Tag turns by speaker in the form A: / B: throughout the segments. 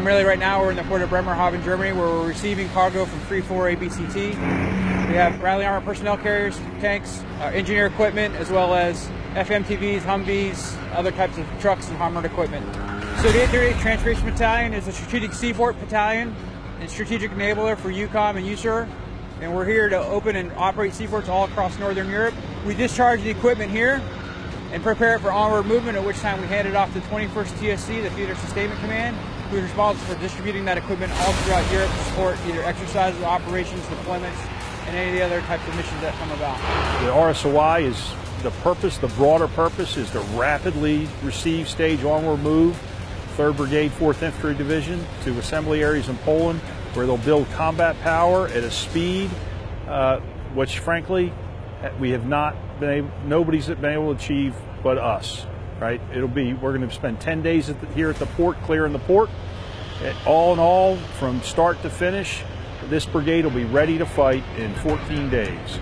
A: primarily right now we're in the port of Bremerhaven, Germany, where we're receiving cargo from Free 4 ABCT. We have Bradley Armor personnel carriers, tanks, uh, engineer equipment, as well as FMTVs, Humvees, other types of trucks and armored equipment. So the 838 Transportation Battalion is a strategic seaport battalion and strategic enabler for EUCOM and USAREUR. And we're here to open and operate seaports all across Northern Europe. We discharge the equipment here and prepare it for onward movement, at which time we hand it off to 21st TSC, the Theater Sustainment Command, is responsible for distributing that equipment all throughout Europe to support either exercises, operations, deployments, and any of the other types of missions that come about.
B: The RSOI is the purpose, the broader purpose is to rapidly receive stage onward move 3rd Brigade, 4th Infantry Division to assembly areas in Poland where they'll build combat power at a speed uh, which frankly we have not been able, nobody's been able to achieve but us, right? It'll be, we're going to spend 10 days at the, here at the port, clearing the port. All in all, from start to finish, this brigade will be ready to fight in 14 days.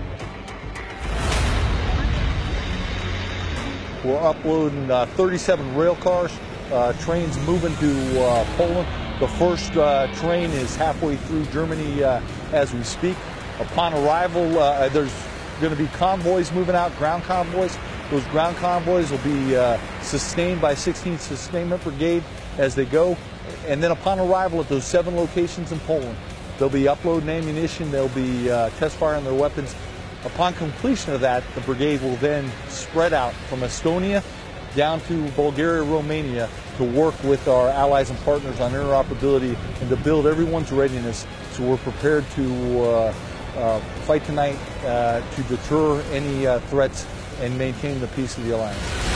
C: We're uploading uh, 37 rail cars, uh, trains moving to uh, Poland. The first uh, train is halfway through Germany uh, as we speak. Upon arrival, uh, there's going to be convoys moving out, ground convoys. Those ground convoys will be sustained by 16th Sustainment Brigade as they go. And then upon arrival at those seven locations in Poland, they'll be uploading ammunition, they'll be test firing their weapons Upon completion of that, the brigade will then spread out from Estonia down to Bulgaria, Romania to work with our allies and partners on interoperability and to build everyone's readiness so we're prepared to uh, uh, fight tonight uh, to deter any uh, threats and maintain the peace of the alliance.